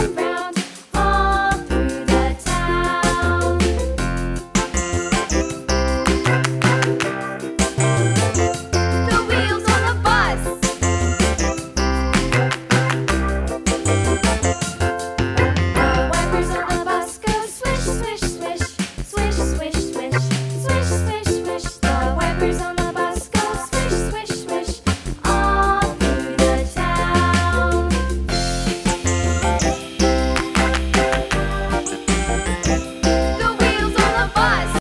and